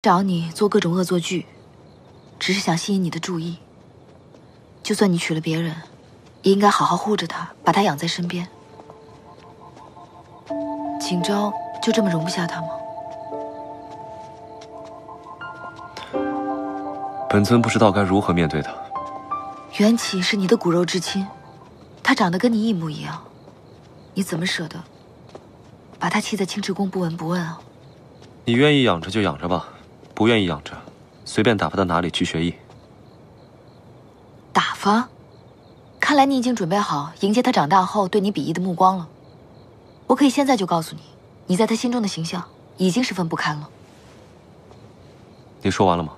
找你做各种恶作剧，只是想吸引你的注意。就算你娶了别人，也应该好好护着她，把她养在身边。景昭就这么容不下他吗？本尊不知道该如何面对他。缘起是你的骨肉至亲，他长得跟你一模一样，你怎么舍得把他弃在青池宫不闻不问啊？你愿意养着就养着吧，不愿意养着，随便打发到哪里去学艺。打发？看来你已经准备好迎接他长大后对你鄙夷的目光了。我可以现在就告诉你，你在他心中的形象已经十分不堪了。你说完了吗？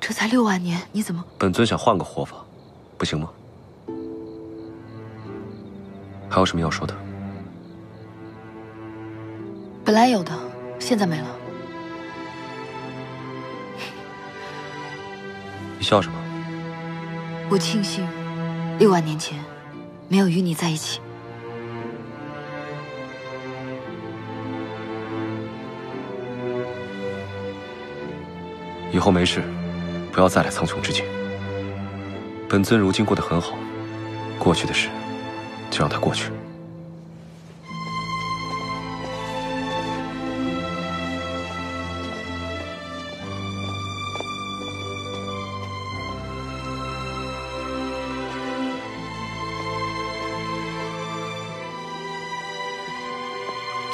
这才六万年，你怎么？本尊想换个活法，不行吗？还有什么要说的？本来有的，现在没了。你笑什么？我庆幸，六万年前没有与你在一起。以后没事，不要再来苍穹之境。本尊如今过得很好，过去的事就让它过去。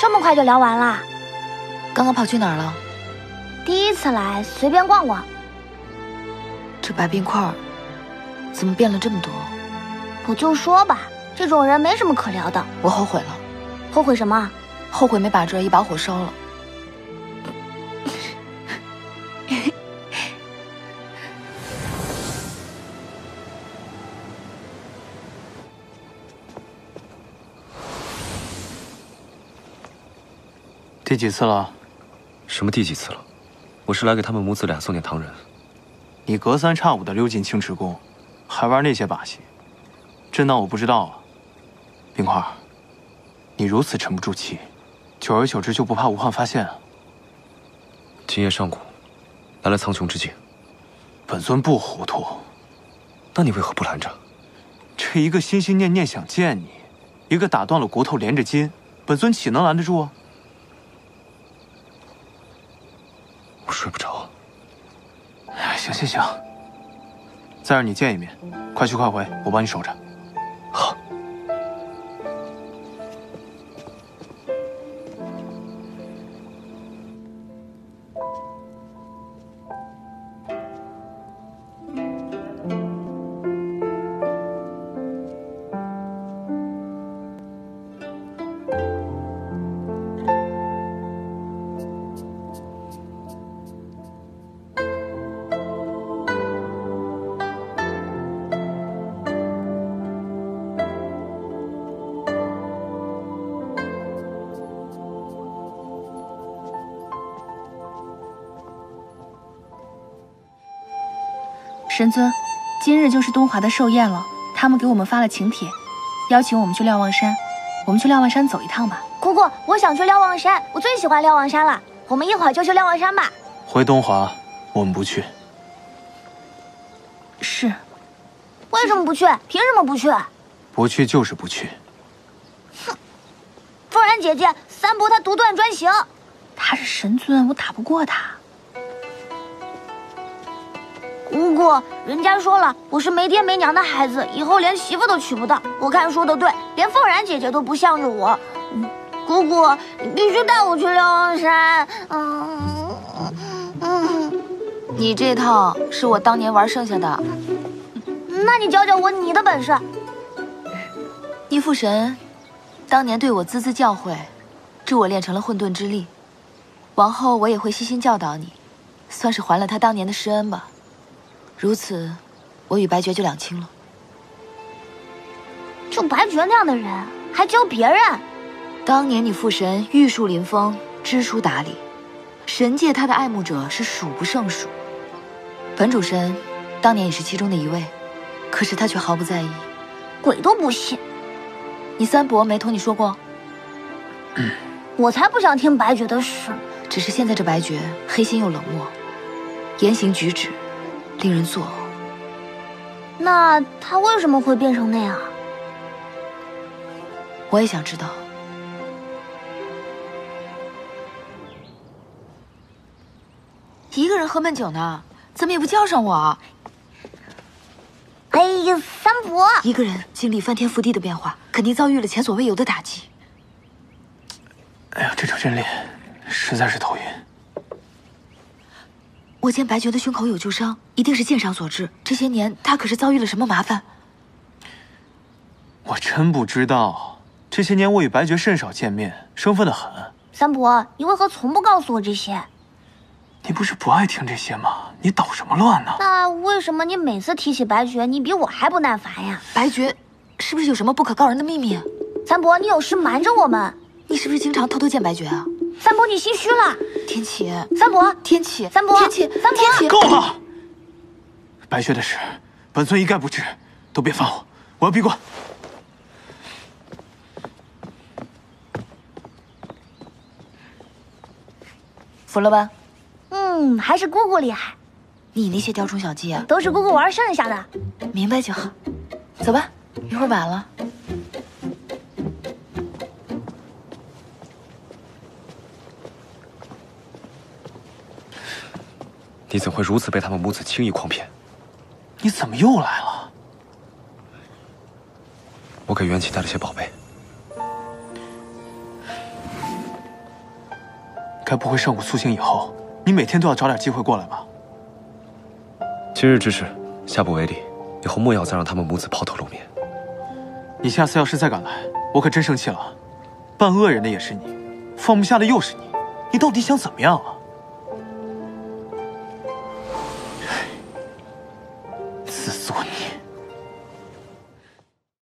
这么快就聊完了？刚刚跑去哪儿了？第一次来，随便逛逛。这白冰块怎么变了这么多？我就说吧，这种人没什么可聊的。我后悔了。后悔什么？后悔没把这一把火烧了。第几次了？什么第几次了？我是来给他们母子俩送点糖人。你隔三差五的溜进青池宫，还玩那些把戏，真当我不知道啊？冰块，你如此沉不住气，久而久之就不怕无患发现啊？今夜上古，来了苍穹之境。本尊不糊涂。那你为何不拦着？这一个心心念念想见你，一个打断了骨头连着筋，本尊岂能拦得住啊？我睡不着。行行行，再让你见一面，快去快回，我帮你守着。神尊，今日就是东华的寿宴了，他们给我们发了请帖，邀请我们去瞭望山。我们去瞭望山走一趟吧。姑姑，我想去瞭望山，我最喜欢瞭望山了。我们一会儿就去瞭望山吧。回东华，我们不去。是。为什么不去？凭什么不去？不去就是不去。哼！凤然姐姐，三伯他独断专行。他是神尊，我打不过他。姑姑，人家说了，我是没爹没娘的孩子，以后连媳妇都娶不到。我看说的对，连凤然姐姐都不向着我。姑姑，你必须带我去瞭望山。嗯嗯，你这套是我当年玩剩下的。那你教教我你的本事。逆父神当年对我孜孜教诲，助我练成了混沌之力。往后我也会悉心教导你，算是还了他当年的师恩吧。如此，我与白绝就两清了。就白绝那样的人，还教别人？当年你父神玉树临风，知书达理，神界他的爱慕者是数不胜数。本主神当年也是其中的一位，可是他却毫不在意。鬼都不信。你三伯没同你说过？我才不想听白绝的事。只只是现在这白绝黑心又冷漠，言行举止令人作呕。那他为什么会变成那样？我也想知道。一个人喝闷酒呢，怎么也不叫上我？哎呀，三伯，一个人经历翻天覆地的变化，肯定遭遇了前所未有的打击。哎呀，这张真脸实在是头晕。我见白绝的胸口有旧伤，一定是剑伤所致。这些年他可是遭遇了什么麻烦？我真不知道。这些年我与白绝甚少见面，生分的很。三伯，你为何从不告诉我这些？你不是不爱听这些吗？你捣什么乱呢？那为什么你每次提起白绝，你比我还不耐烦呀？白绝，是不是有什么不可告人的秘密？三伯，你有事瞒着我们？你是不是经常偷偷见白绝啊？三伯，你心虚了。天启，三伯，天启，三伯，天启，三伯，天启，够了！白雪的事，本尊一概不知，都别烦我，我要闭关。服了吧？嗯，还是姑姑厉害。你那些雕虫小技啊，都是姑姑玩剩下的。明白就好。走吧，一会儿晚了。你怎会如此被他们母子轻易诓骗？你怎么又来了？我给元气带了些宝贝。该不会上午苏醒以后，你每天都要找点机会过来吧？今日之事，下不为例，以后莫要再让他们母子抛头露面。你下次要是再敢来，我可真生气了。扮恶人的也是你，放不下的又是你，你到底想怎么样啊？